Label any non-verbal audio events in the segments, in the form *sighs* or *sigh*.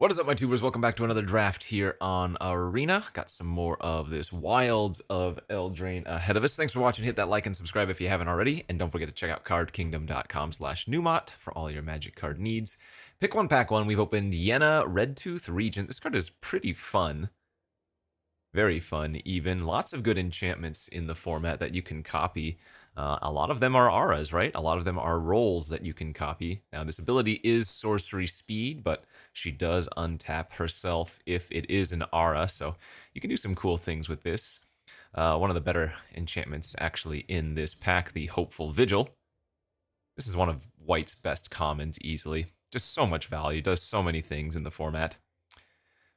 What is up, my tubers? Welcome back to another draft here on Arena. Got some more of this Wilds of Eldraine ahead of us. Thanks for watching. Hit that like and subscribe if you haven't already. And don't forget to check out cardkingdom.com slash Numot for all your magic card needs. Pick one, pack one. We've opened Yenna Redtooth Regent. This card is pretty fun. Very fun, even. Lots of good enchantments in the format that you can copy. Uh, a lot of them are auras, right? A lot of them are roles that you can copy. Now, this ability is sorcery speed, but she does untap herself if it is an aura, so you can do some cool things with this. Uh, one of the better enchantments actually in this pack, the Hopeful Vigil. This is one of White's best commons easily. Just so much value, does so many things in the format.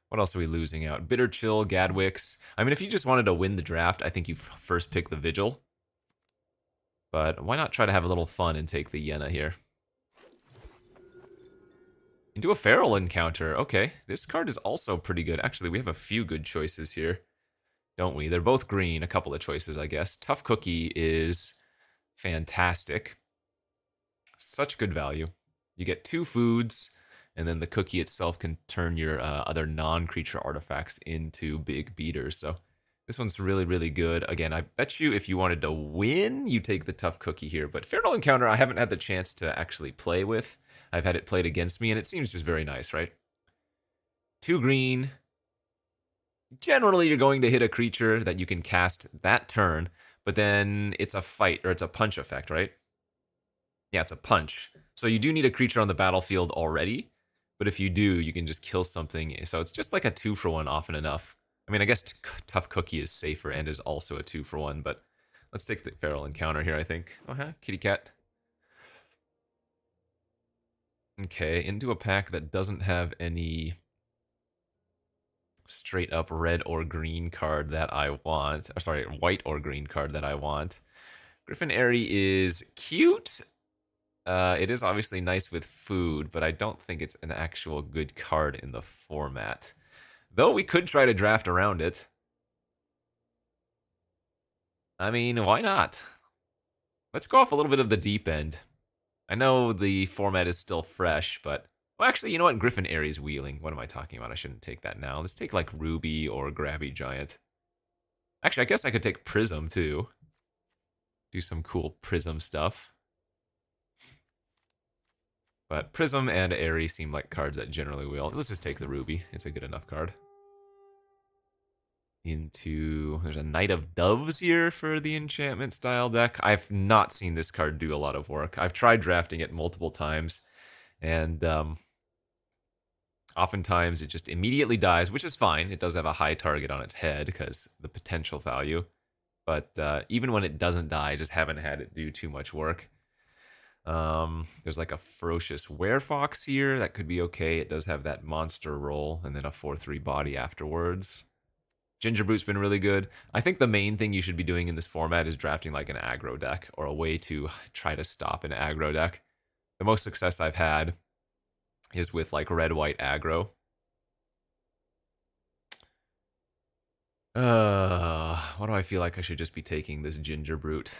What else are we losing out? Bitter Chill, Gadwick's. I mean, if you just wanted to win the draft, I think you first pick the Vigil. But why not try to have a little fun and take the Yenna here? Into a Feral Encounter. Okay, this card is also pretty good. Actually, we have a few good choices here, don't we? They're both green, a couple of choices, I guess. Tough Cookie is fantastic. Such good value. You get two foods, and then the cookie itself can turn your uh, other non-creature artifacts into big beaters. So this one's really, really good. Again, I bet you if you wanted to win, you take the tough cookie here. But Feral Encounter, I haven't had the chance to actually play with. I've had it played against me, and it seems just very nice, right? Two green. Generally, you're going to hit a creature that you can cast that turn, but then it's a fight, or it's a punch effect, right? Yeah, it's a punch. So you do need a creature on the battlefield already, but if you do, you can just kill something. So it's just like a two for one often enough. I mean, I guess Tough Cookie is safer and is also a two for one, but let's take the Feral Encounter here, I think. Oh, huh? Kitty Cat. Okay, into a pack that doesn't have any straight up red or green card that I want. Or sorry, white or green card that I want. Griffin Aerie is cute. Uh, it is obviously nice with food, but I don't think it's an actual good card in the format. Though we could try to draft around it. I mean, why not? Let's go off a little bit of the deep end. I know the format is still fresh, but... Well, actually, you know what? Griffin Aerie's wheeling. What am I talking about? I shouldn't take that now. Let's take, like, Ruby or Grabby Giant. Actually, I guess I could take Prism, too. Do some cool Prism stuff. But Prism and Aerie seem like cards that generally will. Let's just take the Ruby. It's a good enough card. Into... There's a Knight of Doves here for the enchantment style deck. I've not seen this card do a lot of work. I've tried drafting it multiple times. And um, oftentimes it just immediately dies, which is fine. It does have a high target on its head because the potential value. But uh, even when it doesn't die, I just haven't had it do too much work. Um, there's like a ferocious werefox here. That could be okay. It does have that monster role and then a 4-3 body afterwards. Gingerbrute's been really good. I think the main thing you should be doing in this format is drafting like an aggro deck or a way to try to stop an aggro deck. The most success I've had is with like red-white aggro. Uh, why do I feel like I should just be taking this Gingerbrute?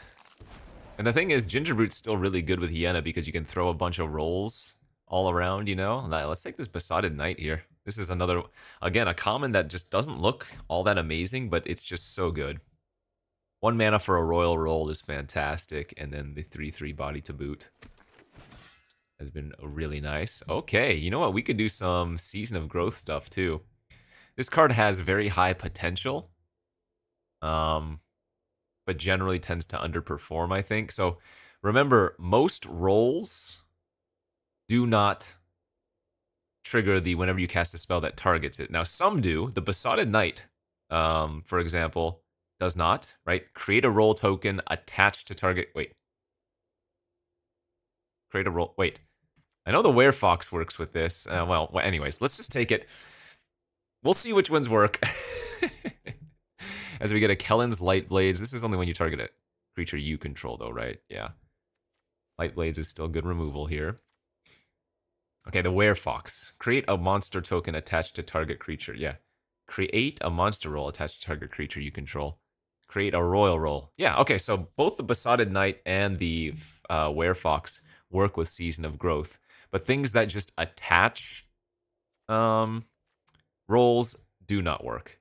And the thing is, Gingerbrute's still really good with Yenna because you can throw a bunch of roles all around, you know? Let's take this Besotted Knight here. This is another, again, a common that just doesn't look all that amazing, but it's just so good. One mana for a Royal Role is fantastic, and then the 3-3 body to boot has been really nice. Okay, you know what? We could do some Season of Growth stuff, too. This card has very high potential. Um, but generally tends to underperform, I think. So remember, most roles do not trigger the whenever you cast a spell that targets it. Now, some do. The Besotted Knight, um, for example, does not, right? Create a role token attached to target. Wait. Create a role. Wait. I know the Werefox works with this. Uh, well, well, anyways, let's just take it. We'll see which ones work. *laughs* as we get a Kellan's Light Blades. This is only when you target a creature you control, though, right? Yeah. Light Blades is still good removal here. Okay, the Werefox. Create a monster token attached to target creature. Yeah. Create a monster role attached to target creature you control. Create a royal role. Yeah, okay, so both the Besotted Knight and the uh, Werefox work with Season of Growth. But things that just attach Um, roles do not work.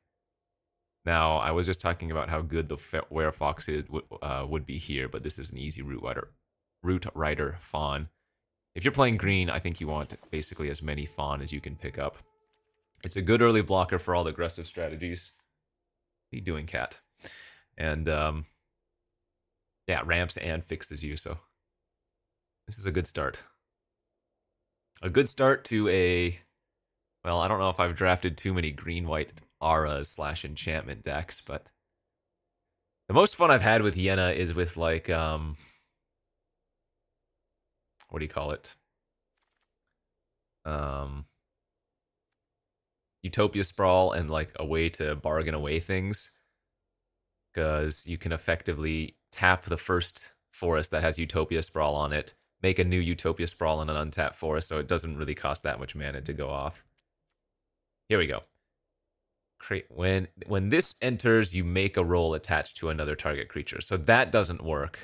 Now, I was just talking about how good the Werefox is, uh, would be here, but this is an easy Rootrider, root rider faun. If you're playing green, I think you want basically as many faun as you can pick up. It's a good early blocker for all the aggressive strategies. What are you doing, cat? And um, yeah, ramps and fixes you, so this is a good start. A good start to a well, I don't know if I've drafted too many green-white auras slash enchantment decks, but the most fun I've had with Yenna is with like um what do you call it? Um Utopia Sprawl and like a way to bargain away things. Because you can effectively tap the first forest that has Utopia Sprawl on it, make a new Utopia Sprawl in an untapped forest, so it doesn't really cost that much mana to go off. Here we go. Create when when this enters, you make a role attached to another target creature. So that doesn't work.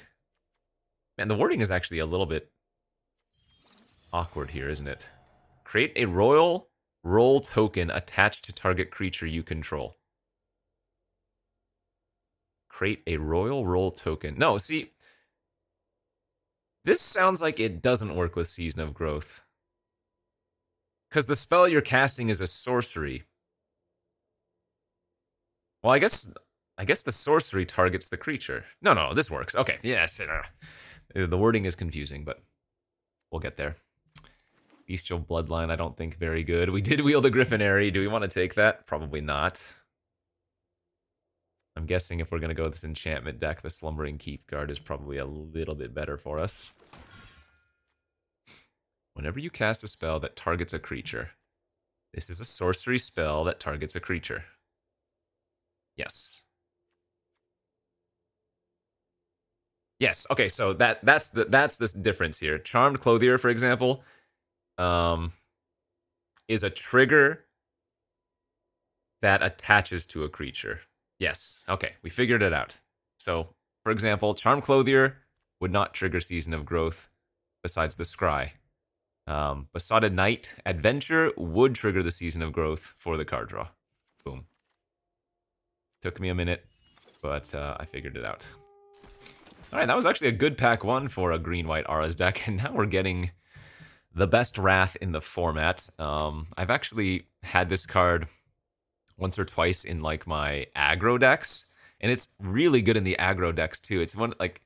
Man, the wording is actually a little bit awkward here, isn't it? Create a royal role token attached to target creature you control. Create a royal role token. No, see, this sounds like it doesn't work with Season of Growth. Because the spell you're casting is a sorcery. Well, I guess I guess the sorcery targets the creature. No, no, this works. Okay, yes. Uh, the wording is confusing, but we'll get there. Bestial Bloodline, I don't think very good. We did wield a Griffin Aerie. Do we want to take that? Probably not. I'm guessing if we're going to go this enchantment deck, the Slumbering Keep Guard is probably a little bit better for us. Whenever you cast a spell that targets a creature, this is a sorcery spell that targets a creature. Yes. Yes. Okay. So that that's the that's this difference here. Charmed Clothier, for example, um, is a trigger that attaches to a creature. Yes. Okay. We figured it out. So, for example, Charmed Clothier would not trigger Season of Growth, besides the Scry. Um, Besotted Knight Adventure would trigger the Season of Growth for the card draw. Boom. Took me a minute, but uh, I figured it out. All right, that was actually a good pack one for a green-white Auras deck, *laughs* and now we're getting the best Wrath in the format. Um, I've actually had this card once or twice in like my aggro decks, and it's really good in the aggro decks too. It's one like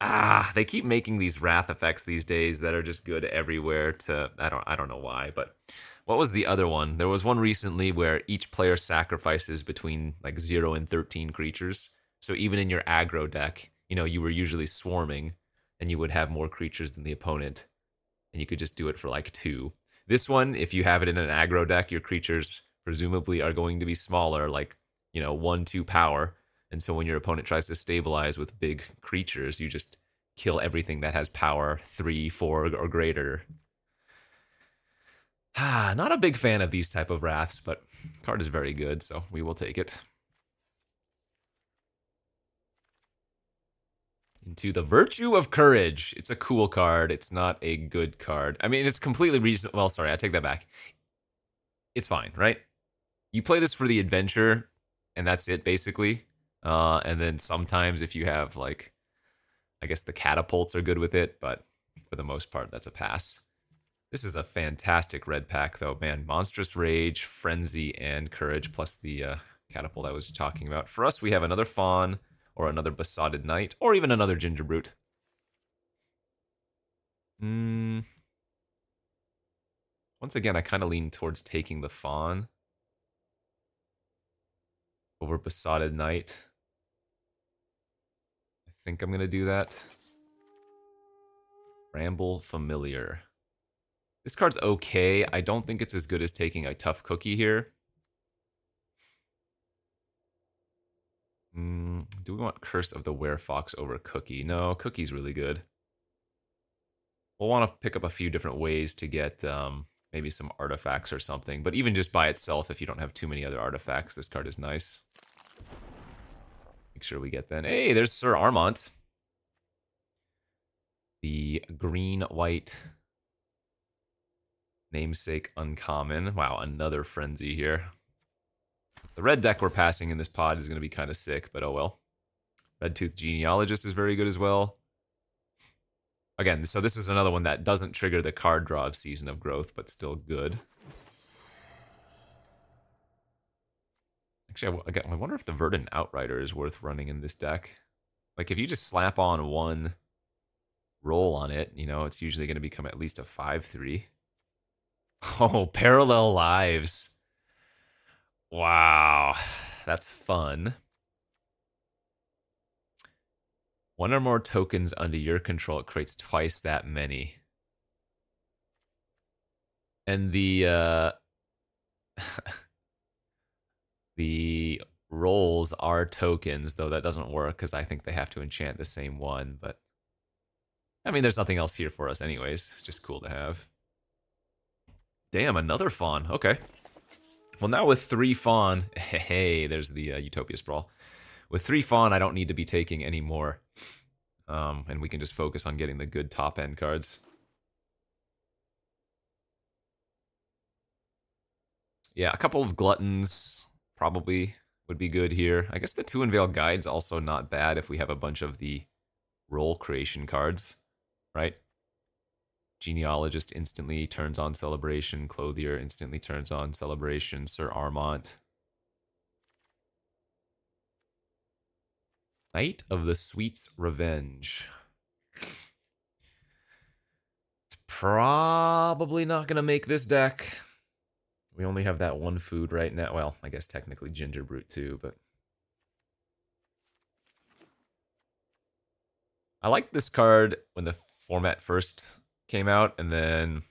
ah, they keep making these wrath effects these days that are just good everywhere to I don't I don't know why, but what was the other one? There was one recently where each player sacrifices between like 0 and 13 creatures. So even in your aggro deck, you know, you were usually swarming and you would have more creatures than the opponent and you could just do it for like 2. This one, if you have it in an aggro deck, your creatures presumably are going to be smaller like, you know, 1 2 power and so when your opponent tries to stabilize with big creatures, you just kill everything that has power three, four, or greater. Ah, *sighs* not a big fan of these type of wraths, but card is very good, so we will take it. Into the Virtue of Courage. It's a cool card. It's not a good card. I mean, it's completely reasonable. Well, sorry, I take that back. It's fine, right? You play this for the adventure, and that's it, basically. Uh, and then sometimes if you have like, I guess the catapults are good with it, but for the most part, that's a pass. This is a fantastic red pack, though, man. Monstrous Rage, Frenzy, and Courage, plus the uh, catapult I was talking about. For us, we have another Faun, or another Besotted Knight, or even another Gingerbrute. Hmm. Once again, I kind of lean towards taking the Faun over Besotted Knight I think I'm going to do that. Bramble Familiar. This card's okay. I don't think it's as good as taking a tough cookie here. Mm, do we want Curse of the Werefox over Cookie? No, Cookie's really good. We'll want to pick up a few different ways to get um, maybe some artifacts or something. But even just by itself, if you don't have too many other artifacts, this card is nice. Make sure we get then. Hey, there's Syr Armont. The green-white Namesake uncommon. Wow, another frenzy here. The red deck we're passing in this pod is going to be kind of sick, but oh well. Redtooth Genealogist is very good as well. Again, so this is another one that doesn't trigger the card draw of Season of Growth, but still good. Actually, I, again, I wonder if the Verdant Outrider is worth running in this deck. Like, if you just slap on one role on it, you know, it's usually going to become at least a 5-3. *laughs* Oh, Parallel Lives. Wow, that's fun. One or more tokens under your control, it creates twice that many. And the uh *laughs* the roles are tokens, though that doesn't work because I think they have to enchant the same one, but I mean there's nothing else here for us anyways. Just cool to have. Damn, another faun. Okay. Well, now with three faun, *laughs* hey, there's the uh, Utopia Sprawl. With three faun, I don't need to be taking any more. Um, and we can just focus on getting the good top end cards. Yeah, a couple of gluttons probably would be good here. I guess the two unveil guide's also not bad if we have a bunch of the role creation cards, right? Genealogist instantly turns on celebration. Clothier instantly turns on celebration. Syr Armont Knight of the Sweet's Revenge. It's probably not going to make this deck. We only have that one food right now. Well, I guess technically Gingerbrute too, but... I liked this card when the format first came out, and then...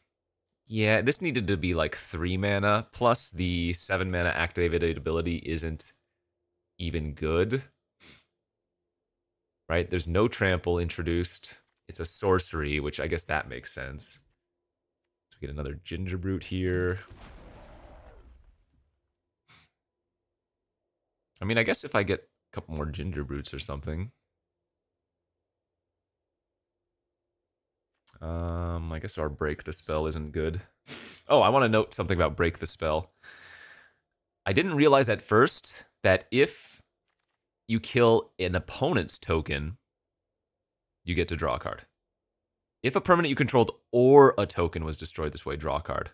Yeah, this needed to be like 3 mana, plus the 7 mana activated ability isn't even good right? There's no trample introduced. It's a sorcery, which I guess that makes sense. So we get another gingerbrute here. I mean, I guess if I get a couple more gingerbrutes or something. Um, I guess our break the spell isn't good. Oh, I want to note something about break the spell. I didn't realize at first that if you kill an opponent's token, you get to draw a card. If a permanent you controlled or a token was destroyed this way, draw a card.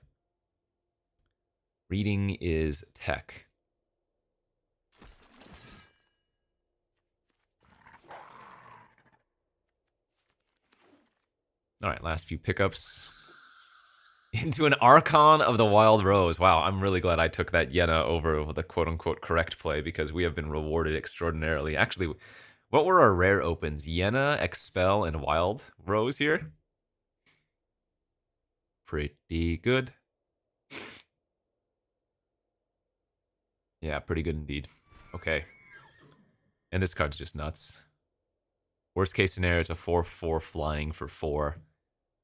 Reading is tech. All right, last few pickups into an Archon of the Wild Rose. Wow, I'm really glad I took that Yenna over the quote unquote correct play because we have been rewarded extraordinarily. Actually, what were our rare opens? Yenna, Expel, and Wild Rose here? Pretty good. Yeah, pretty good indeed. Okay. And this card's just nuts. Worst case scenario, it's a 4-4 flying for 4.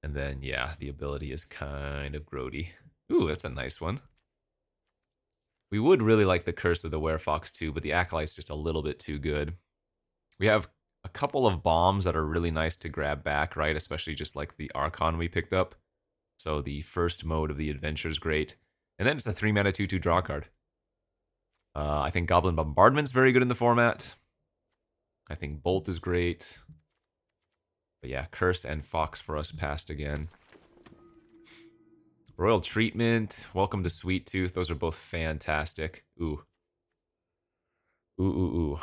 And then, yeah, the ability is kind of grody. Ooh, that's a nice one. We would really like the Curse of the Werefox too, but the Acolyte's just a little bit too good. We have a couple of bombs that are really nice to grab back, right? Especially just like the Archon we picked up. So the first mode of the adventure is great. And then it's a 3 mana 2 2 draw card. Uh, I think Goblin Bombardment's very good in the format. I think Bolt is great. But yeah, Curse and Fox for us passed again. Royal Treatment, Welcome to Sweettooth. Those are both fantastic. Ooh. Ooh, ooh, ooh.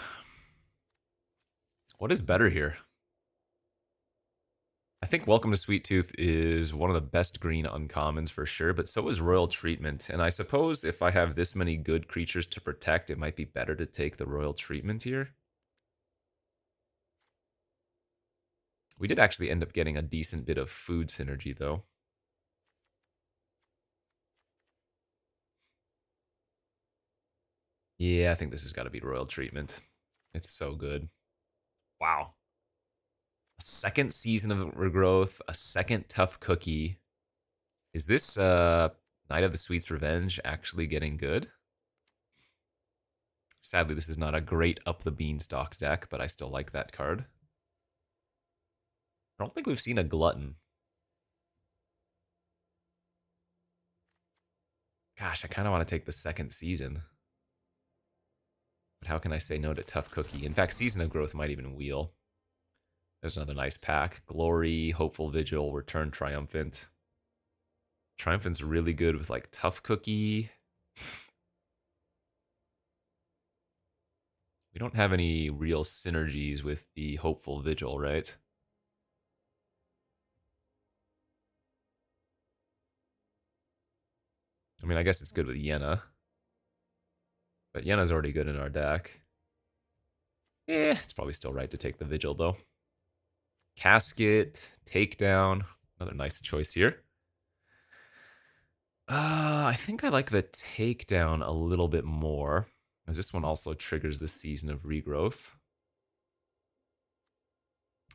What is better here? I think Welcome to Sweettooth is one of the best green uncommons for sure, but so is Royal Treatment. And I suppose if I have this many good creatures to protect, it might be better to take the Royal Treatment here. We did actually end up getting a decent bit of food synergy, though. Yeah, I think this has got to be royal treatment. It's so good. Wow. A second season of regrowth, a second tough cookie. Is this uh Knight of the Sweet's Revenge actually getting good? Sadly, this is not a great up the beanstalk deck, but I still like that card. I don't think we've seen a glutton. Gosh, I kind of want to take the second season. But how can I say no to Tough Cookie? In fact, Season of Growth might even wheel. There's another nice pack. Glory, Hopeful Vigil, Return Triumphant. Triumphant's really good with like Tough Cookie. *laughs* We don't have any real synergies with the Hopeful Vigil, right? I mean, I guess it's good with Yenna. But Yenna's already good in our deck. Eh, it's probably still right to take the Vigil, though. Casket, Takedown. Another nice choice here. Uh, I think I like the Takedown a little bit more, as this one also triggers the Season of Regrowth.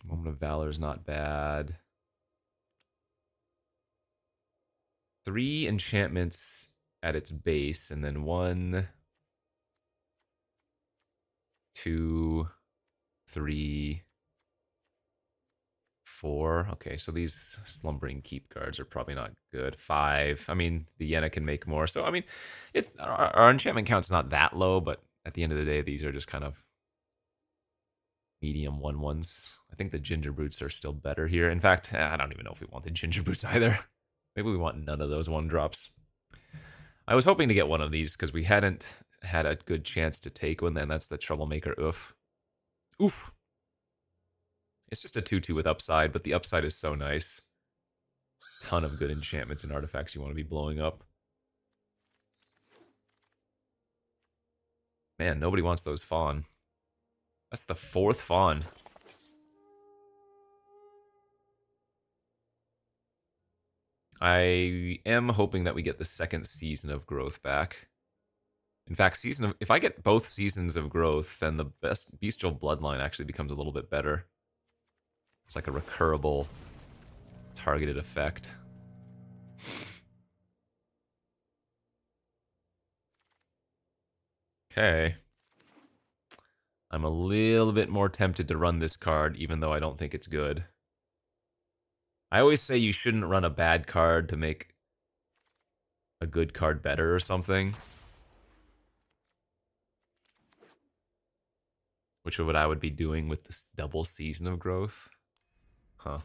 Moment of Valor is not bad. Three enchantments at its base, and then one two, three, four. Okay, so these slumbering keep guards are probably not good. Five. I mean, the Yenna can make more. So I mean, it's our, our enchantment count's not that low, but at the end of the day, these are just kind of medium one ones. I think the gingerbrutes are still better here. In fact, I don't even know if we want the gingerbrutes either. *laughs* Maybe we want none of those one drops. I was hoping to get one of these because we hadn't had a good chance to take one, then that's the troublemaker Ouphe. Oof. It's just a 2-2 with upside, but the upside is so nice. Ton of good enchantments and artifacts you want to be blowing up. Man, nobody wants those faun. That's the fourth faun. I am hoping that we get the second season of growth back. In fact, season of if I get both seasons of growth, then the best bestial bloodline actually becomes a little bit better. It's like a recurable targeted effect. Okay. I'm a little bit more tempted to run this card, even though I don't think it's good. I always say you shouldn't run a bad card to make a good card better or something. Which is what I would be doing with this double season of growth. Huh.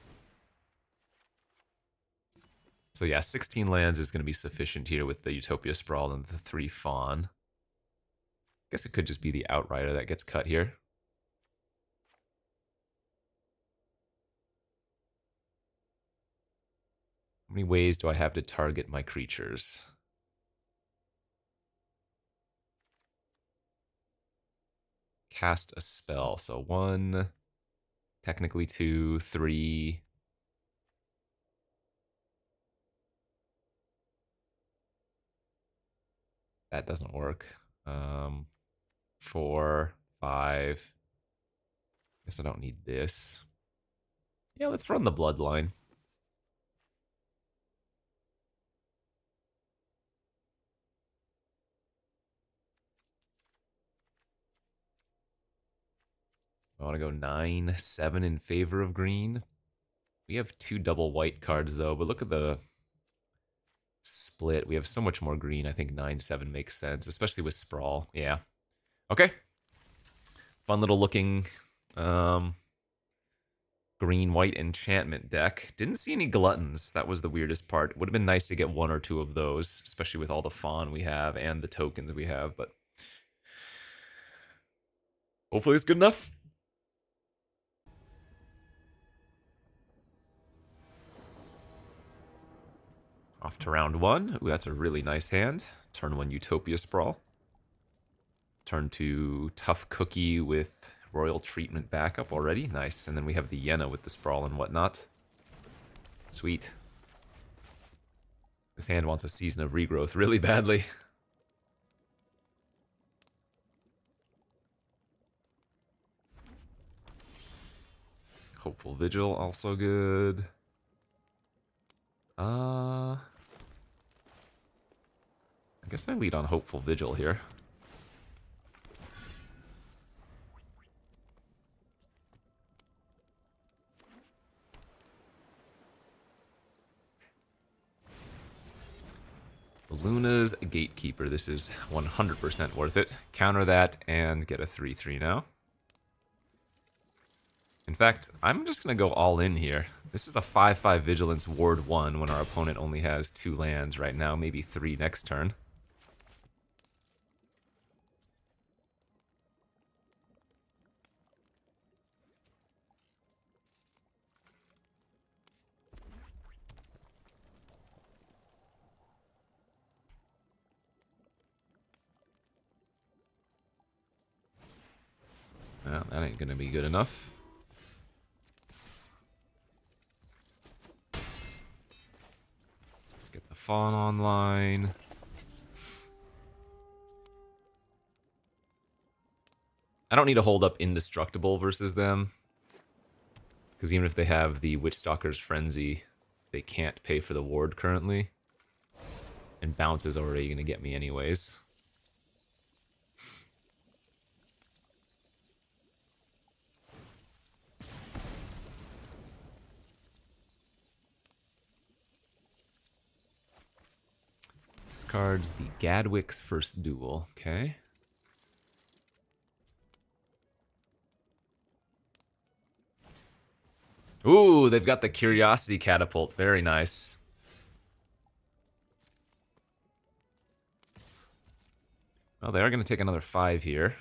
So yeah, 16 lands is going to be sufficient here with the Utopia Sprawl and the 3 Faun. I guess it could just be the Outrider that gets cut here. Many ways do I have to target my creatures? cast a spell. So one, technically two, three. That doesn't work. Um, four, five. Guess I don't need this. Yeah, let's run the bloodline. I want to go 9, 7 in favor of green. We have two double white cards, though, but look at the split. We have so much more green. I think 9, 7 makes sense, especially with Sprawl. Yeah. Okay. Fun little looking um, green-white enchantment deck. Didn't see any gluttons. That was the weirdest part. Would have been nice to get one or two of those, especially with all the faun we have and the tokens we have, but hopefully it's good enough. Off to round one. Ooh, that's a really nice hand. Turn one Utopia Sprawl. Turn two Tough Cookie with Royal Treatment backup already. Nice. And then we have the Yenna with the Sprawl and whatnot. Sweet. This hand wants a Season of Regrowth really badly. Hopeful Vigil, also good. Uh, guess I lead on Hopeful Vigil here. Luna's Gatekeeper. this is 100% worth it. Counter that and get a 3-3 now. In fact, I'm just going to go all in here. This is a 5-5 Vigilance Ward 1 when our opponent only has two lands right now, maybe three next turn. Ain't gonna be good enough. Let's get the faun online. I don't need to hold up indestructible versus them. Because even if they have the Witchstalker's Frenzy, they can't pay for the ward currently. And bounce is already going to get me anyways. This card's the Gadwick's first duel. Okay. Ooh, they've got the Curiosity Catapult. Very nice. Well, they are going to take another five here.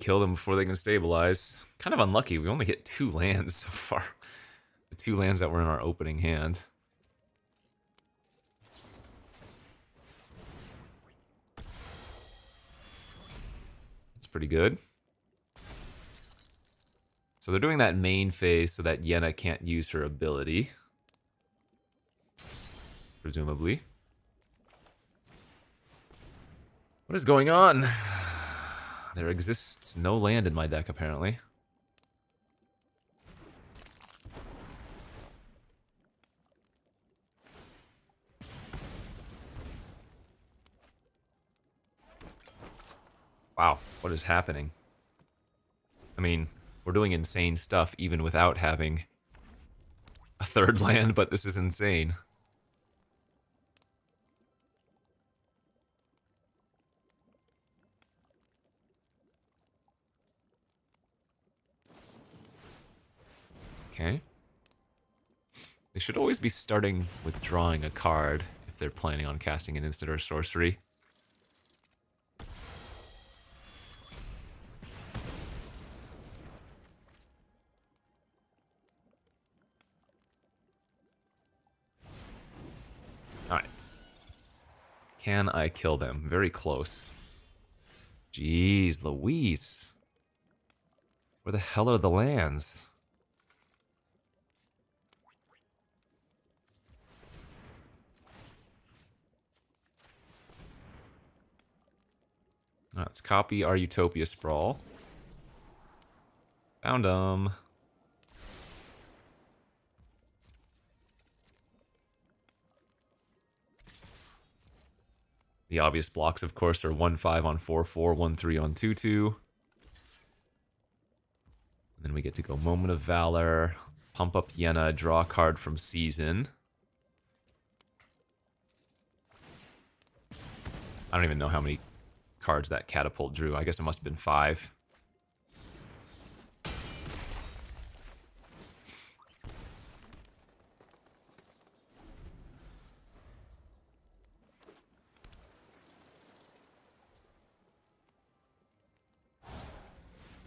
Kill them before they can stabilize. Kind of unlucky. We only hit two lands *laughs* so far. The two lands that were in our opening hand. That's pretty good. So they're doing that main phase so that Yenna can't use her ability. Presumably. What is going on? There exists no land in my deck, apparently. Wow, what is happening? I mean, we're doing insane stuff even without having a third *laughs* land, but this is insane. Okay. They should always be starting with drawing a card if they're planning on casting an instant or sorcery. Alright. Can I kill them? Very close. Jeez, Louise. Where the hell are the lands? Let's copy our Utopia Sprawl. Found them. The obvious blocks, of course, are 1-5 on 4-4, 1-3 on 2-2. And then we get to go Moment of Valor, pump up Yenna, draw a card from Season. I don't even know how many cards that catapult drew. I guess it must have been five.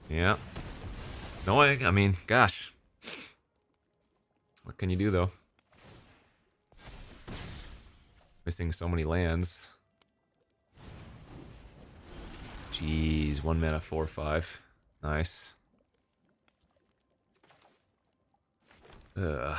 Yeah. Annoying. I mean, gosh. What can you do, though? Missing so many lands. Jeez, one mana, four, five. Nice. Ugh.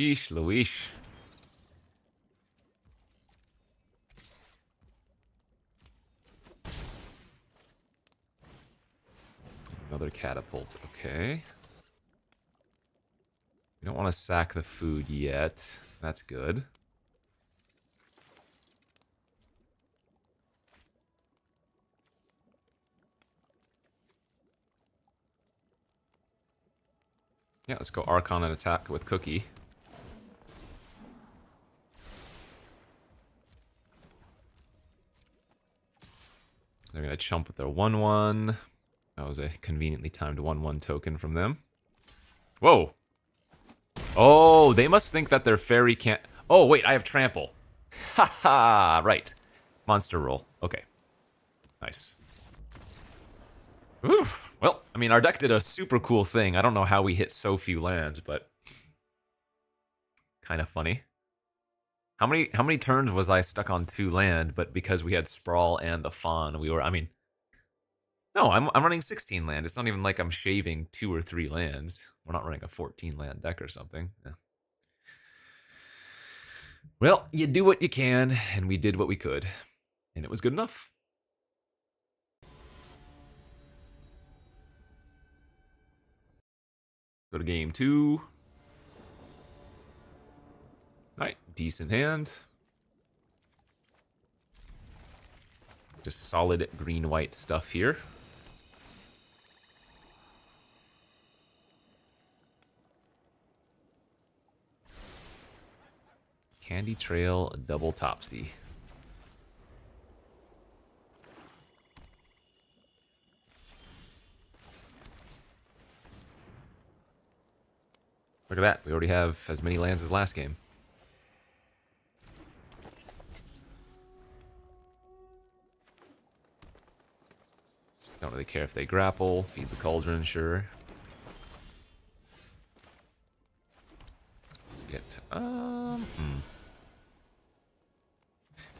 Louise. Another catapult, okay. We don't want to sack the food yet. That's good. Yeah, let's go Archon and attack with Cookie. They're going to chump with their 1-1. That was a conveniently timed 1-1 token from them. Whoa! Oh, they must think that their fairy can't... Oh, wait, I have trample. *laughs* Haha, right. Monster role. Okay. Nice. Oof. Well, I mean, our deck did a super cool thing. I don't know how we hit so few lands, but... Kind of funny. How many how many turns was I stuck on two land, but because we had Sprawl and the Faun, we were, I mean... No, I'm, I'm running 16 land. It's not even like I'm shaving two or three lands. We're not running a 14 land deck or something. Yeah. Well, you do what you can, and we did what we could. And it was good enough. Go to game two. Alright, decent hand. Just solid green-white stuff here. Candy Trail Double Topsy. Look at that. We already have as many lands as last game. Don't really care if they grapple. Feed the cauldron, sure. Let's get... Um... Hmm.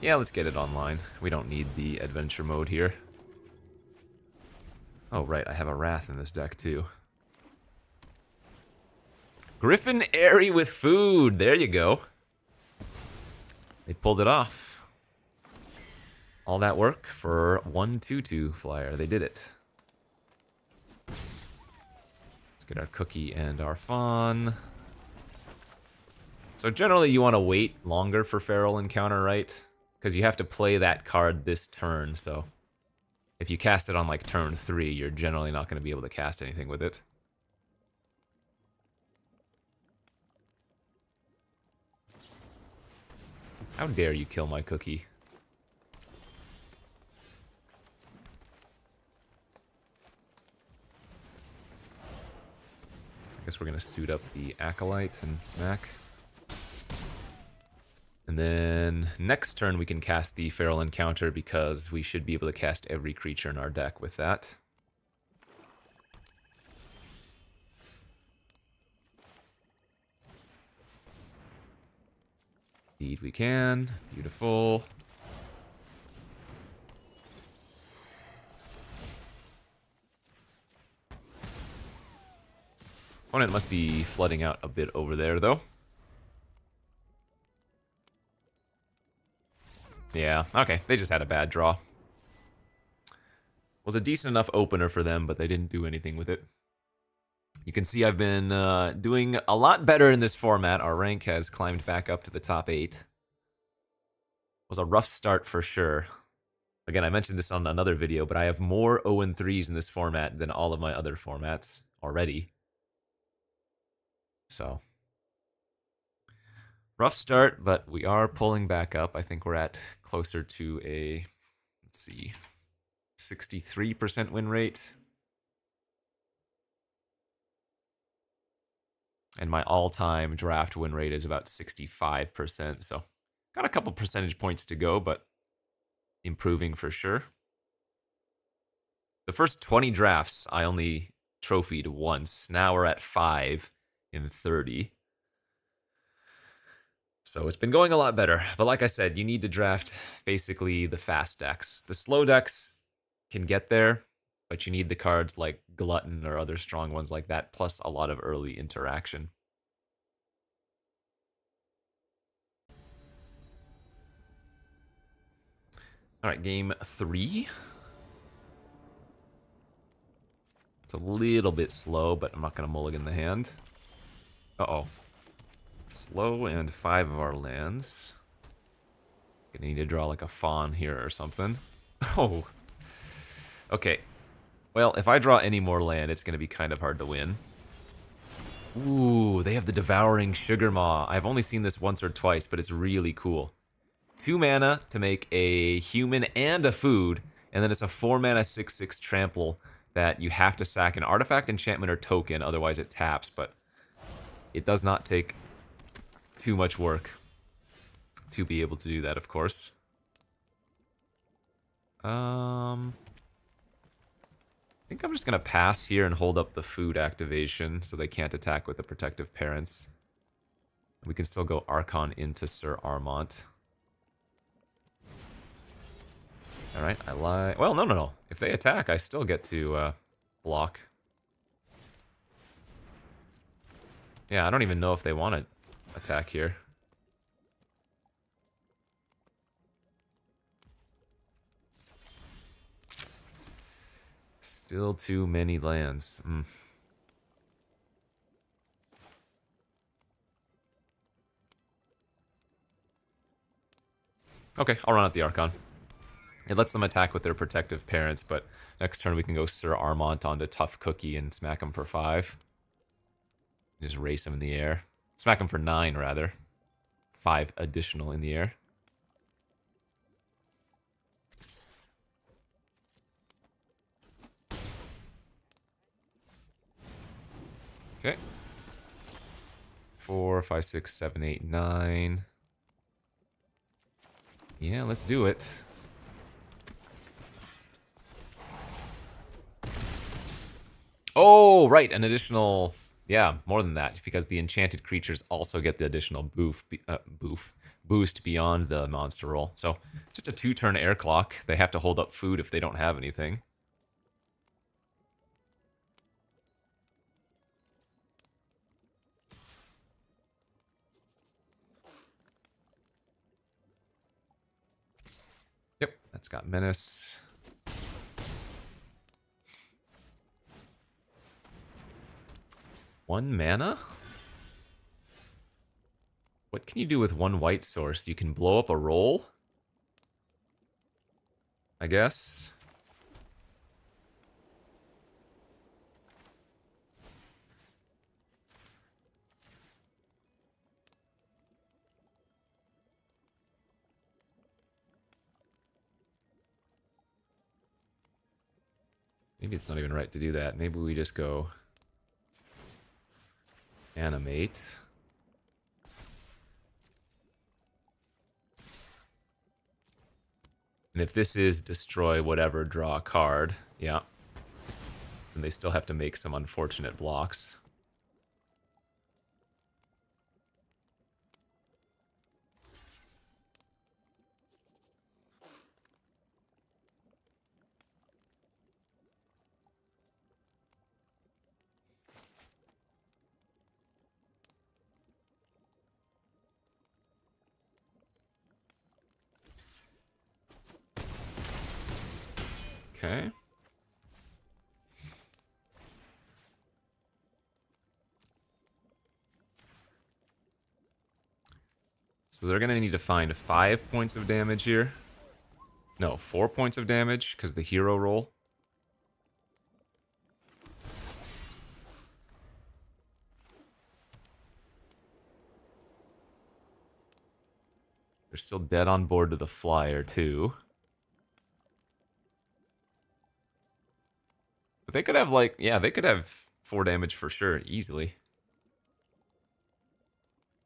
Yeah, let's get it online. We don't need the adventure mode here. Oh, right, I have a Wrath in this deck, too. Griffin Aerie with food. There you go. They pulled it off. All that work for one 2-2 flyer. They did it. Let's get our cookie and our faun. So generally you want to wait longer for Feral Encounter, right? Because you have to play that card this turn, so... If you cast it on, like, turn 3, you're generally not going to be able to cast anything with it. How dare you kill my cookie? I guess we're going to suit up the Acolyte and smack. And then next turn we can cast the Feral Encounter because we should be able to cast every creature in our deck with that. Indeed we can. Beautiful. Opponent must be flooding out a bit over there, though. Yeah, okay. They just had a bad draw. Was a decent enough opener for them, but they didn't do anything with it. You can see I've been uh, doing a lot better in this format. Our rank has climbed back up to the top 8. was a rough start for sure. Again, I mentioned this on another video, but I have more 0-3s in this format than all of my other formats already. So, rough start, but we are pulling back up. I think we're at closer to a, let's see, 63% win rate. And my all-time draft win rate is about 65%, so got a couple percentage points to go, but improving for sure. The first 20 drafts, I only trophied once. Now we're at 5 in 30. So it's been going a lot better. But like I said, you need to draft basically the fast decks. The slow decks can get there, but you need the cards like Glutton or other strong ones like that, plus a lot of early interaction. All right, game three. It's a little bit slow, but I'm not going to mulligan the hand. Uh-oh. Slow and five of our lands. Gonna need to draw like a faun here or something. *laughs* Oh. Okay. Well, if I draw any more land, it's gonna be kind of hard to win. Ooh, they have the Devouring Sugar Maw. I've only seen this once or twice, but it's really cool. Two mana to make a human and a food, and then it's a four mana 6-6 trample that you have to sack an artifact, enchantment, or token, otherwise it taps, but it does not take too much work to be able to do that, of course. Um, I think I'm just going to pass here and hold up the food activation so they can't attack with the protective parents. We can still go Archon into Syr Armont. Alright, I lie. Well, no, no, no. If they attack, I still get to uh, block. Yeah, I don't even know if they want to attack here. Still too many lands. Mm. Okay, I'll run out the Archon. It lets them attack with their protective parents, but next turn we can go Syr Armont onto Tough Cookie and smack him for five. Just race him in the air. Smack him for nine, rather. Five additional in the air. Okay. Four, five, six, seven, eight, nine. Yeah, let's do it. Oh, right, an additional, yeah, more than that, because the enchanted creatures also get the additional boof, uh, boof, boost beyond the monster role. So, just a two-turn air clock. They have to hold up food if they don't have anything. Yep, that's got Menace. One mana? What can you do with one white source? You can blow up a role? I guess. Maybe it's not even right to do that. Maybe we just go animate. And if this is destroy whatever, draw a card, yeah. And they still have to make some unfortunate blocks. Okay. So they're going to need to find five points of damage here. No, four points of damage because the hero role. They're still dead on board to the flyer, too. But they could have, like, yeah, they could have four damage for sure, easily.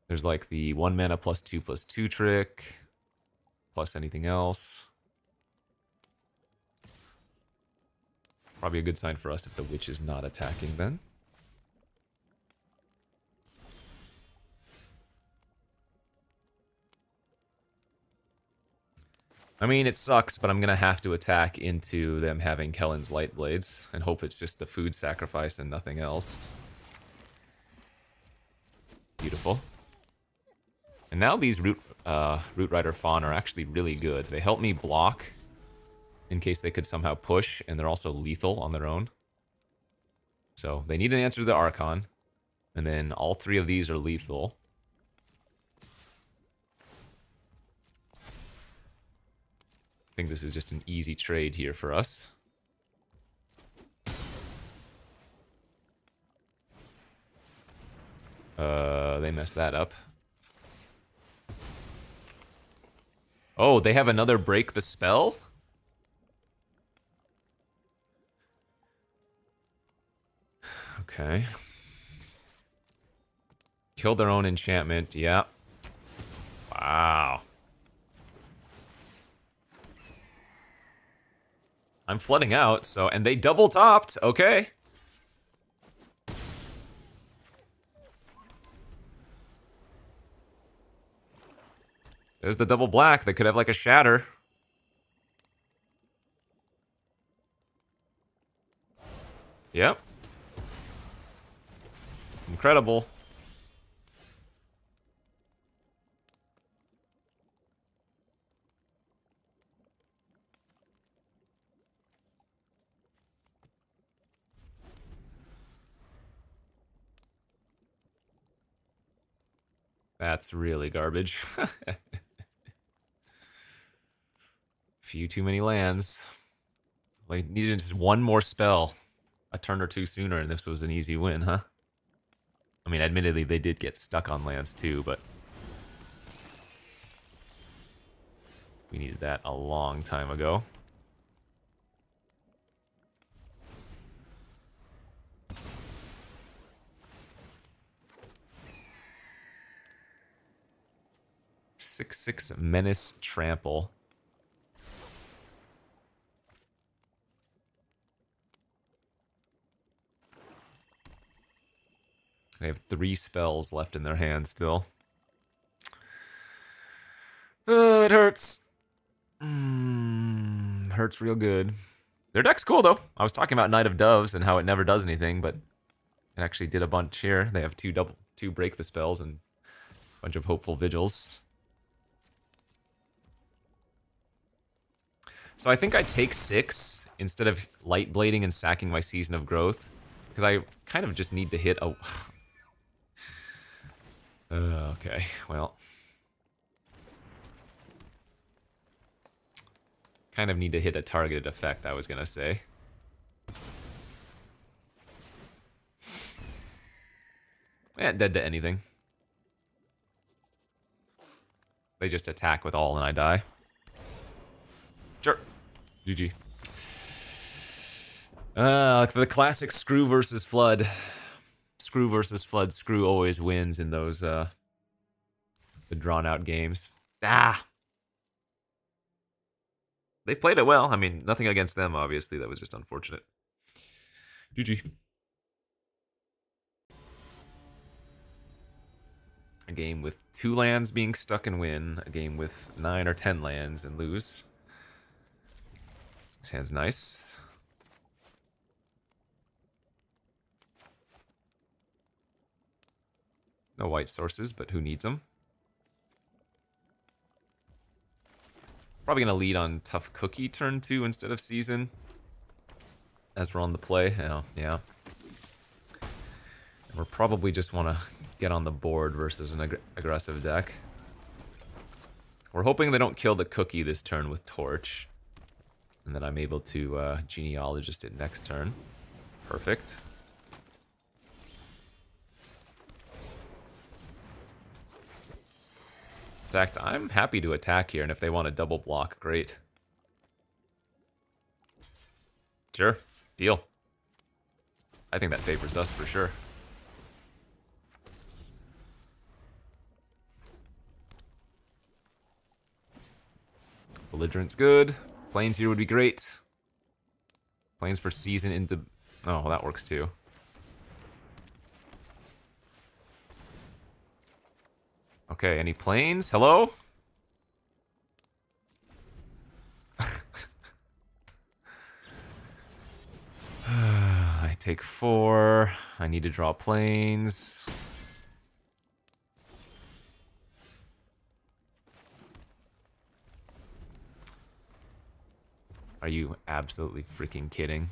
There's, like, the one mana plus two plus two trick, plus anything else. Probably a good sign for us if the witch is not attacking then. I mean, it sucks, but I'm to have to attack into them having Kellan's Lightblades and hope it's just the food sacrifice and nothing else. Beautiful. And now these Root, uh, Root Rider Faun are actually really good. They help me block in case they could somehow push, and they're also lethal on their own. So they need an answer to the Archon, and then all three of these are lethal. I think this is just an easy trade here for us. Uh, they messed that up. Oh, they have another break the spell? Okay. Killed their own enchantment, yeah. Wow. I'm flooding out, so, and they double topped, okay. There's the double black. They could have like a shatter. Yep. Incredible. That's really garbage. *laughs* Few too many lands. Like, needed just one more spell a turn or two sooner, and this was an easy win, huh? I mean, admittedly, they did get stuck on lands too, but... We needed that a long time ago. Six six menace trample. They have three spells left in their hand still. Uh, it hurts. Mm, hurts real good. Their deck's cool though. I was talking about Knight of Doves and how it never does anything, but it actually did a bunch here. They have two double two break the spells and a bunch of hopeful vigils. So I think I take six instead of light blading and sacking my season of growth. Because I kind of just need to hit a *sighs* uh, okay, well. Kind of need to hit a targeted effect, I was gonna say. Eh, dead to anything. They just attack with all and I die. GG. Uh, the classic screw versus flood screw versus flood, screw always wins in those uh the drawn out games. Ah. They played it well. I mean, nothing against them, obviously. That was just unfortunate. GG. A game with two lands being stuck and win. A game with nine or ten lands and lose. Hand's nice. No white sources, but who needs them? Probably going to lead on Tough Cookie turn 2 instead of Season. As we're on the play. Oh, yeah. And we're probably just want to get on the board versus an ag aggressive deck. We're hoping they don't kill the Cookie this turn with Torch. And then I'm able to uh, Genealogist it next turn. Perfect. In fact, I'm happy to attack here, and if they want to double block, great. Sure, deal. I think that favors us for sure. Belligerent's good. Plains here would be great. Plains for season into... Oh, that works too. Okay, any Plains? Hello? *sighs* I take four. I need to draw Plains. Are you absolutely freaking kidding?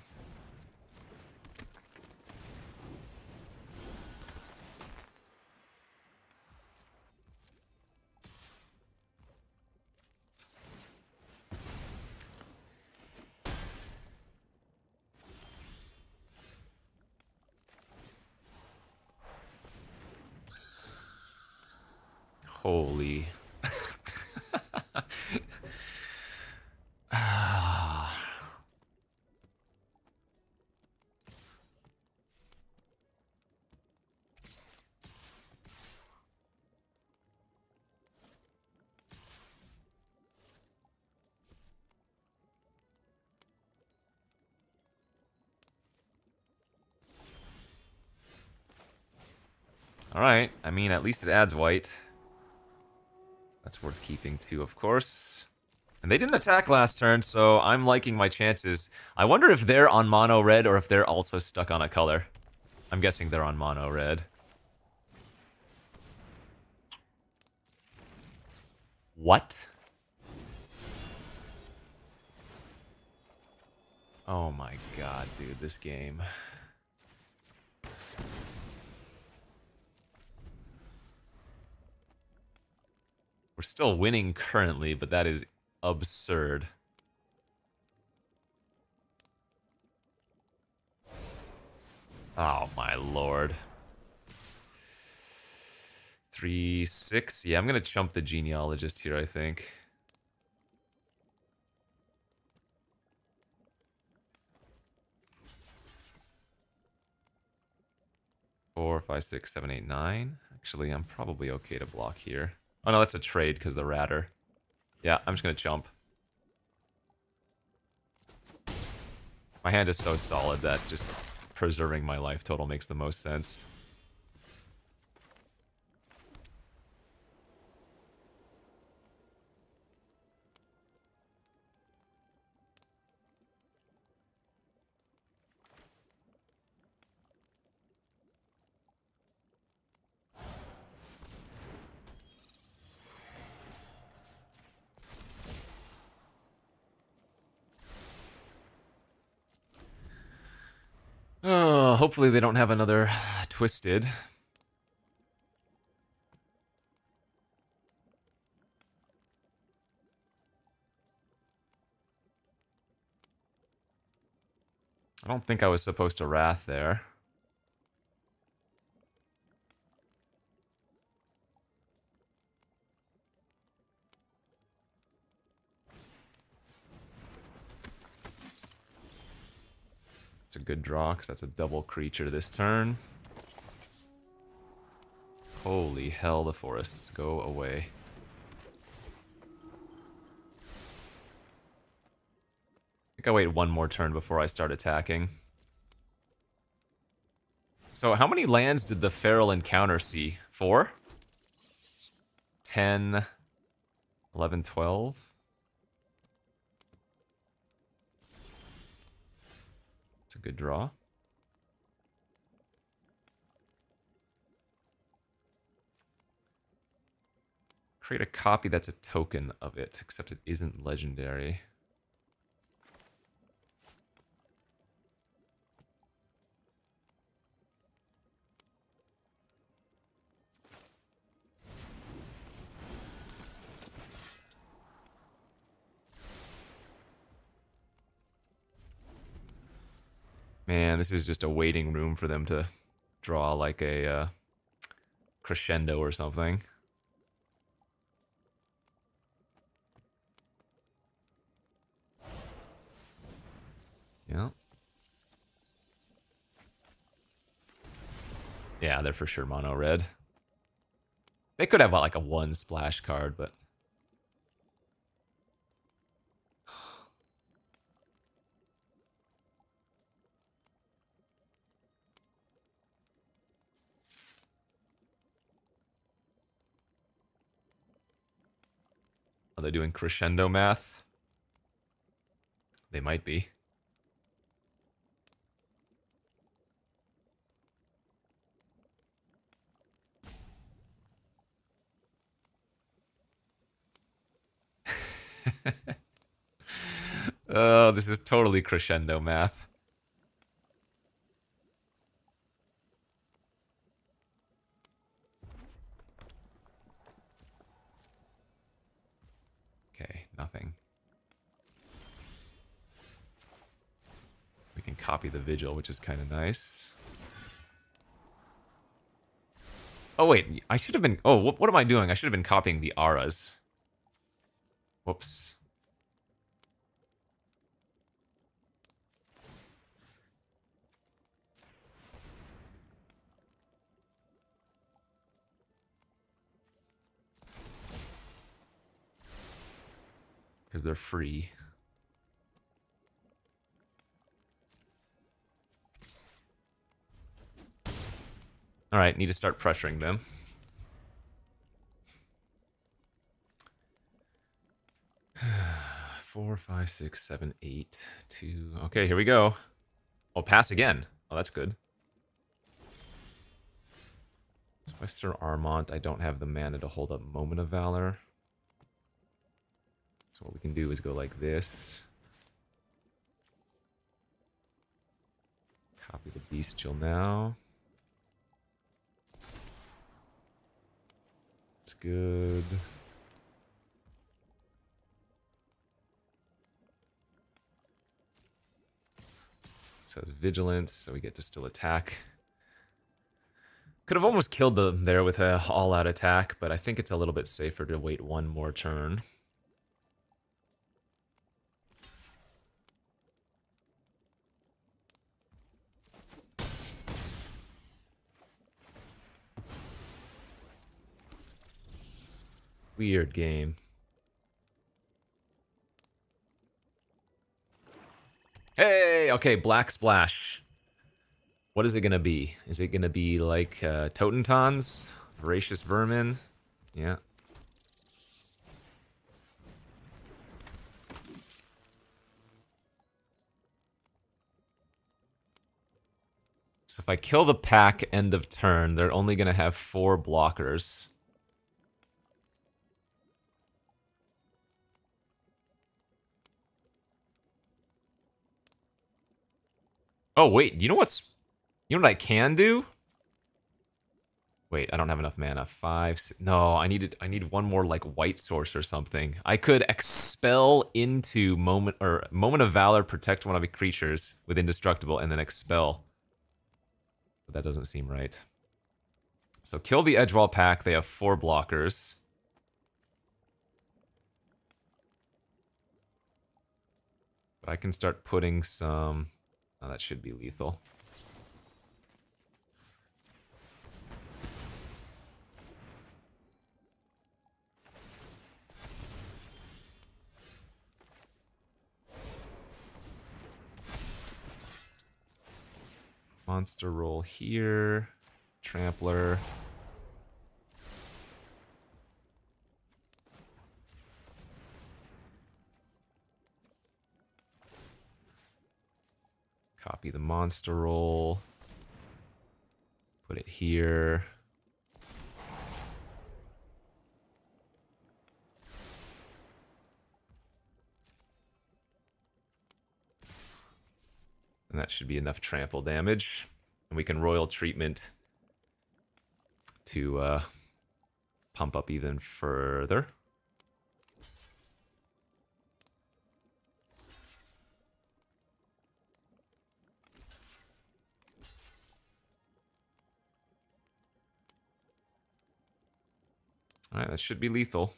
At least it adds white. That's worth keeping too, of course. And they didn't attack last turn, so I'm liking my chances. I wonder if they're on mono red or if they're also stuck on a color. I'm guessing they're on mono red. What? Oh my god, dude, this game. We're still winning currently, but that is absurd. Oh my lord. Three, six. Yeah, I'm gonna chump the genealogist here, I think. Four, five, six, seven, eight, nine. Actually, I'm probably okay to block here. Oh no, that's a trade because the ratter. Yeah, I'm just gonna jump. My hand is so solid that just preserving my life total makes the most sense. Hopefully they don't have another *sighs* twisted. I don't think I was supposed to wrath there. It's a good draw, because that's a double creature this turn. Holy hell, the forests go away. I think I wait one more turn before I start attacking. So how many lands did the Feral Encounter see? Four? 10, 11, 12? It's a good draw. Create a copy that's a token of it, except it isn't legendary. Man, this is just a waiting room for them to draw like a uh, crescendo or something. Yeah. Yeah, they're for sure mono red. They could have like a one splash card, but Are they doing crescendo math? They might be. *laughs* Oh, this is totally crescendo math. Okay, nothing. We can copy the vigil, which is kind of nice. Oh, wait. I should have been... Oh, what, what am I doing? I should have been copying the auras. Whoops. Because they're free. Alright, need to start pressuring them. *sighs* Four, five, six, seven, eight, two. Okay, here we go. Oh, pass again. Oh, that's good. So if I Syr Armont, I don't have the mana to hold up Moment of Valor. So what we can do is go like this. Copy the Bestial now. It's good. So vigilance, so we get to still attack. Could have almost killed them there with a all-out attack, but I think it's a little bit safer to wait one more turn. Weird game. Hey, okay, Black Splash. What is it gonna be? Is it gonna be like uh, Totentanz? Voracious Vermin? Yeah. So if I kill the pack end of turn, they're only gonna have four blockers. Oh, wait. You know what's... You know what I can do? Wait, I don't have enough mana. Five... Six, no, I needed. I need one more, like, white source or something. I could expel into moment... Or moment of valor, protect one of the creatures with indestructible, and then expel. But that doesn't seem right. So kill the Edgewall pack. They have four blockers. But I can start putting some... Oh, that should be lethal. Monster role here. Trampler. Copy monster role. Put it here. And that should be enough trample damage. And we can royal treatment to uh, pump up even further. Alright, that should be lethal.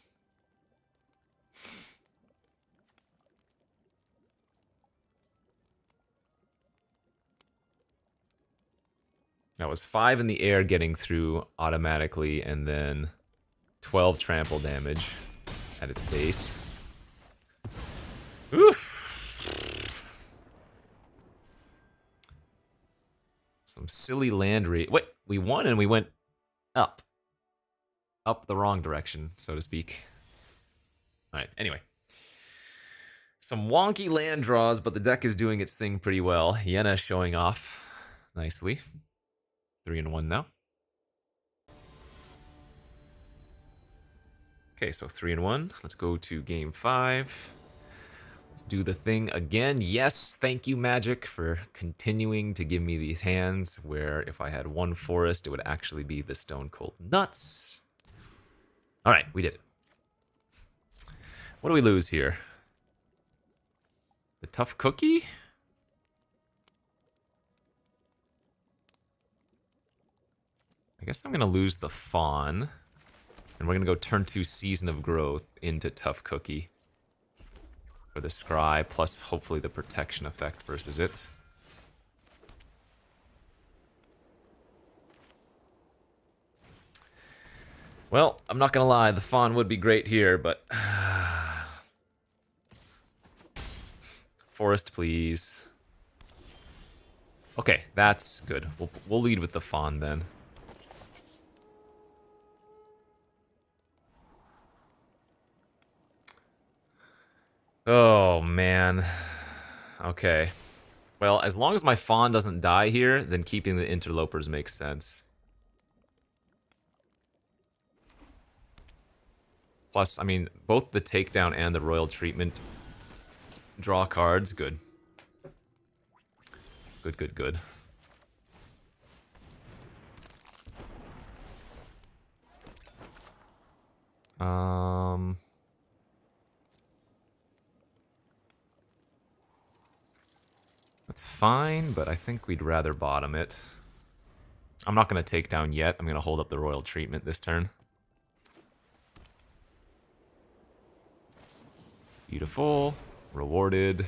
That was 5 in the air getting through automatically, and then 12 trample damage at its base. Oof! Some silly land rate. Wait, we won and we went up up the wrong direction, so to speak. Alright, anyway. Some wonky land draws, but the deck is doing its thing pretty well. Yenna showing off nicely. Three and one now. Okay, so three and one. Let's go to game five. Let's do the thing again. Yes, thank you, Magic, for continuing to give me these hands where if I had one forest, it would actually be the Stone Cold Nuts. All right, we did it. What do we lose here? The Tough Cookie? I guess I'm to lose the Faun. And we're to go turn two Season of Growth into Tough Cookie. For the Scry, plus hopefully the protection effect versus it. Well, I'm not gonna lie, the Faun would be great here, but... *sighs* Forest, please. Okay, that's good. We'll, we'll lead with the Faun then. Oh, man. Okay. Well, as long as my Faun doesn't die here, then keeping the Interlopers makes sense. Plus, I mean, both the takedown and the royal treatment draw cards. Good. Good, good, good. Um... That's fine, but I think we'd rather bottom it. I'm not going to take down yet. I'm going to hold up the royal treatment this turn. Beautiful. Rewarded.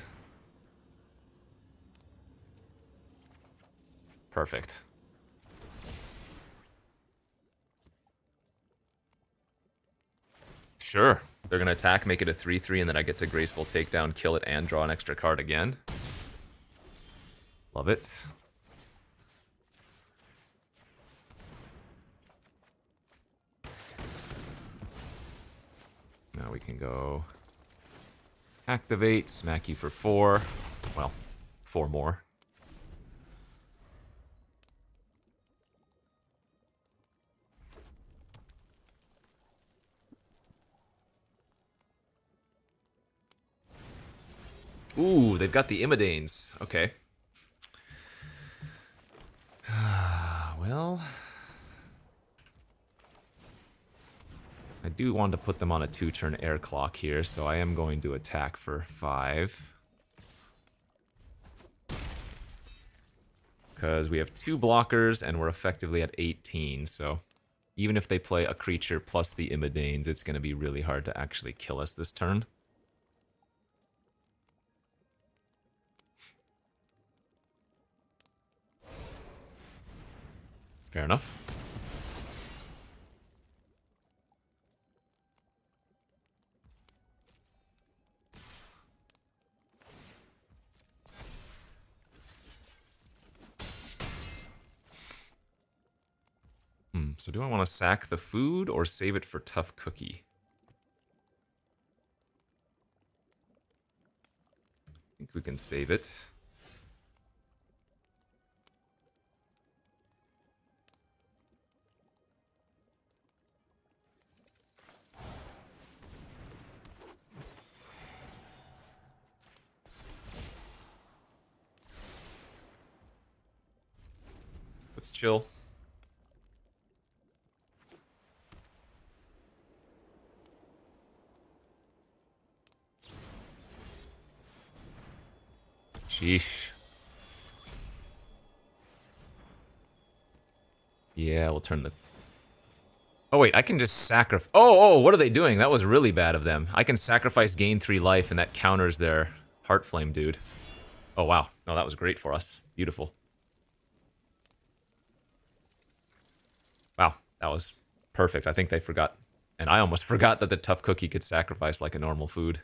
Perfect. Sure. They're going to attack, make it a 3-3, and then I get to graceful takedown, kill it, and draw an extra card again. Love it. Now we can go activate, smack you for four. Well, four more. Ooh, they've got the Imodanes. Okay. *sighs* well... I do want to put them on a two-turn air clock here, so I am going to attack for five. Because we have two blockers, and we're effectively at 18, so... Even if they play a creature plus the Imodanes, it's going to be really hard to actually kill us this turn. Fair enough. So do I want to sack the food or save it for Tough Cookie? I think we can save it. Let's chill. Sheesh. Yeah, we'll turn the... Oh wait, I can just sacrifice... Oh, oh, what are they doing? That was really bad of them. I can sacrifice gain 3 life and that counters their Heartflame dude. Oh wow, no, that was great for us. Beautiful. Wow, that was perfect. I think they forgot. And I almost *laughs* forgot that the tough cookie could sacrifice like a normal food.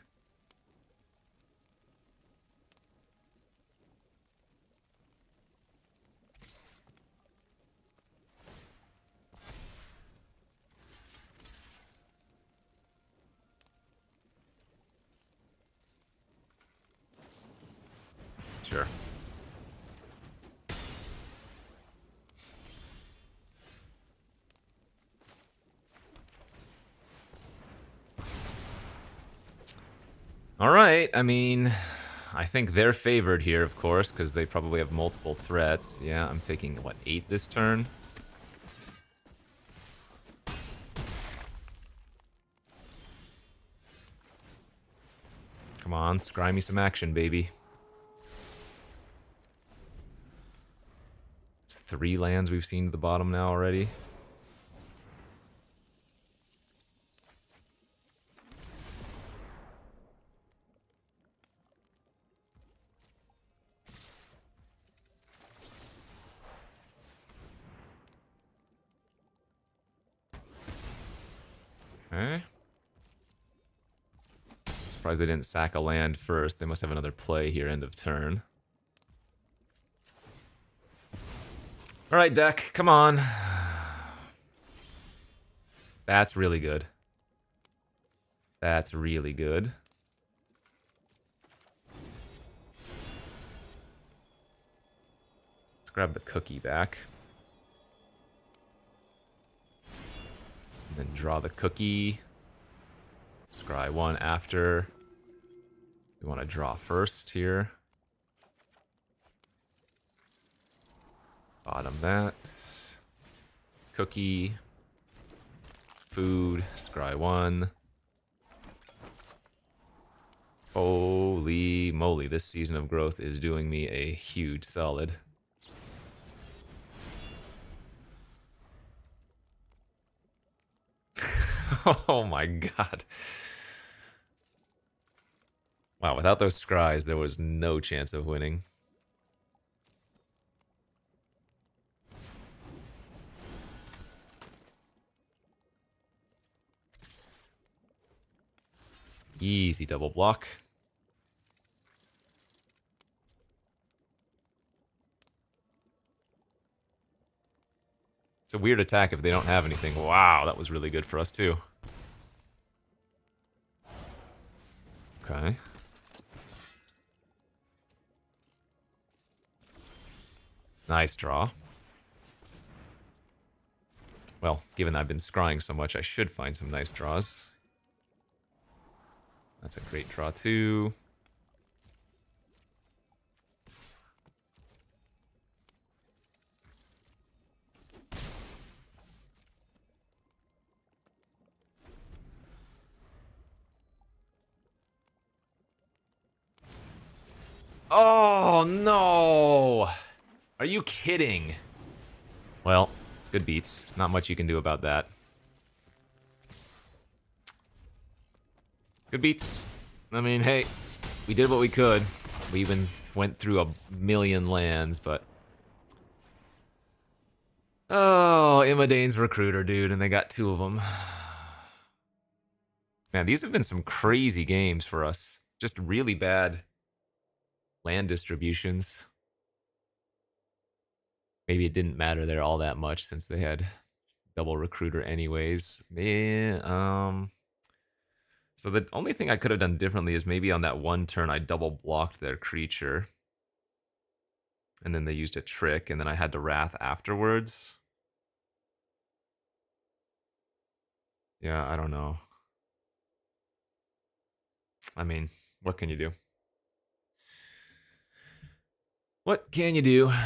Sure. All right, I mean, I think they're favored here, of course, because they probably have multiple threats. Yeah, I'm taking, what, 8 this turn? Come on, scry me some action, baby. Three lands we've seen to the bottom now already. Okay. Surprised they didn't sack a land first. They must have another play here end of turn. Alright, deck, come on. That's really good. That's really good. Let's grab the cookie back. And then draw the cookie. Scry one after. We want to draw first here. Bottom that. Cookie. Food. Scry one. Holy moly, this season of growth is doing me a huge solid. *laughs* oh my god. Wow, without those scries, there was no chance of winning. Easy double block. It's a weird attack if they don't have anything. Wow, that was really good for us too. Okay. Nice draw. Well, given I've been scrying so much, I should find some nice draws. That's a great draw too. Oh, no! Are you kidding? Well, good beats. Not much you can do about that. Good beats. I mean, hey, we did what we could. We even went through a million lands, but... Oh, Imodane's recruiter, dude, and they got two of them. *sighs* Man, these have been some crazy games for us. Just really bad land distributions. Maybe it didn't matter there all that much since they had double recruiter anyways. Yeah, um so the only thing I could have done differently is maybe on that one turn I double blocked their creature. And then they used a trick and then I had to wrath afterwards. Yeah, I don't know. I mean, what can you do? What can you do? *sighs*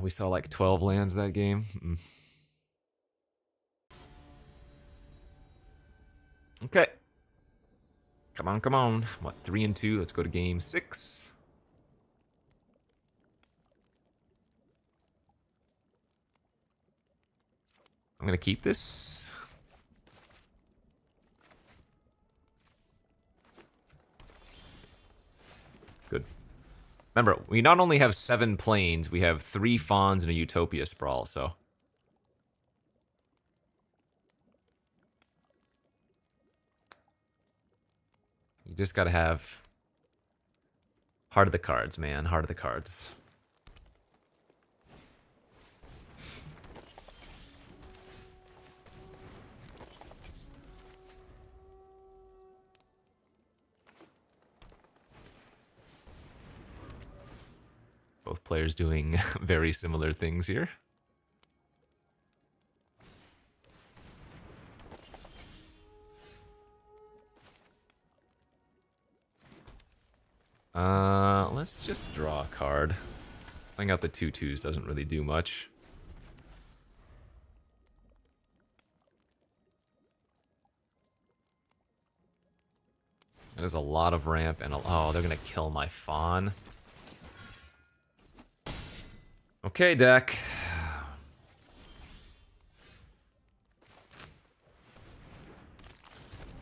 We saw like 12 lands that game. Mm. Okay. Come on, come on. What, three and two? Let's go to game six. I'm gonna keep this. Good. Remember, we not only have seven Plains, we have three fauns and a Utopia Sprawl, so... You just gotta have... Heart of the cards, man. Heart of the cards. Both players doing *laughs* very similar things here. Uh, let's just draw a card. Playing out the two twos doesn't really do much. There's a lot of ramp and a, oh, they're gonna kill my faun. Okay, deck.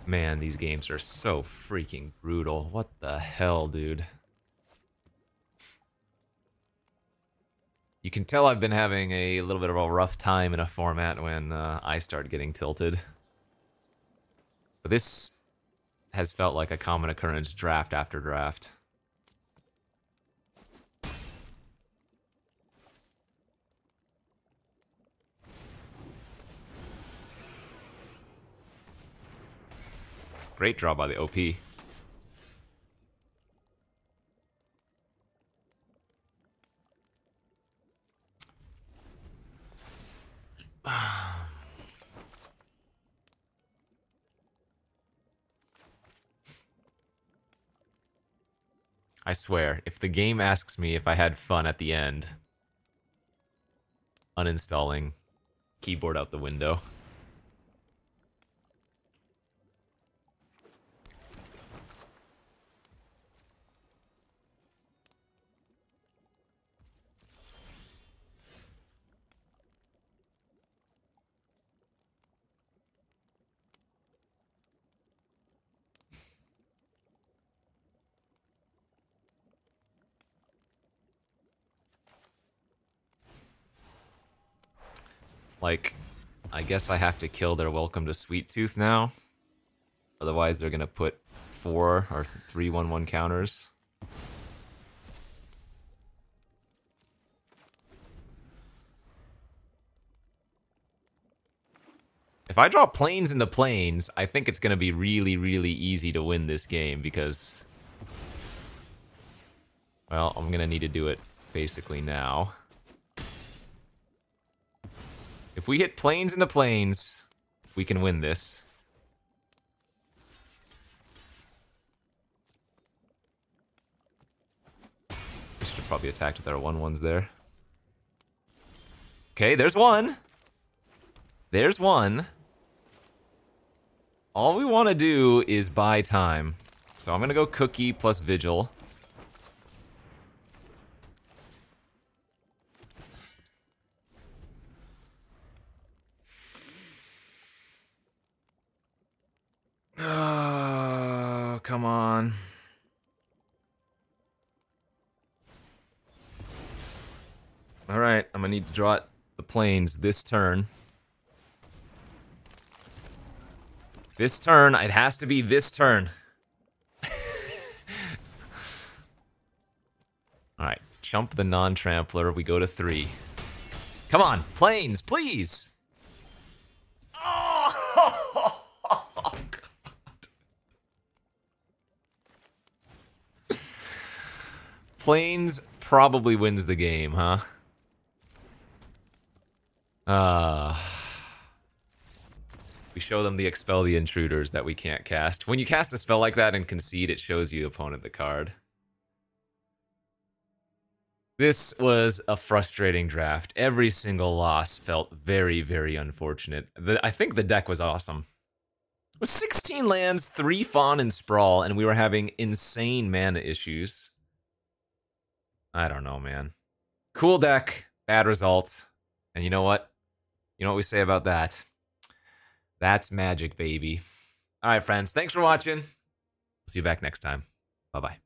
Man, these games are so freaking brutal. What the hell, dude? You can tell I've been having a little bit of a rough time in a format when uh, I start getting tilted. But this has felt like a common occurrence draft after draft. Great draw by the OP. *sighs* I swear, if the game asks me if I had fun at the end, uninstalling, keyboard out the window. Like, I guess I have to kill their Welcome to Sweettooth now. Otherwise, they're gonna put four or three one one counters. If I draw Plains into Plains, I think it's gonna be really, really easy to win this game because... Well, I'm gonna need to do it basically now. If we hit Plains into Plains, we can win this. Should have probably attacked with our one ones there. Okay, there's one. There's one. All we want to do is buy time. So I'm going to go Cookie plus Vigil. Oh, come on. All draw the Plains this turn. This turn, it has to be this turn. *laughs* Alright, chump the non-trampler, we go to three. Come on, Plains, please! Oh! *laughs* Plains probably wins the game, huh? Uh, *sighs* we show them the expel the intruders that we can't cast. When you cast a spell like that and concede, it shows you the opponent the card. This was a frustrating draft. Every single loss felt very, very unfortunate. The, I think the deck was awesome. It was 16 lands, 3 Fawn and Sprawl, and we were having insane mana issues. I don't know, man. Cool deck, bad result. And you know what? You know what we say about that? That's magic, baby. All right, friends. Thanks for watching. We'll see you back next time. Bye bye.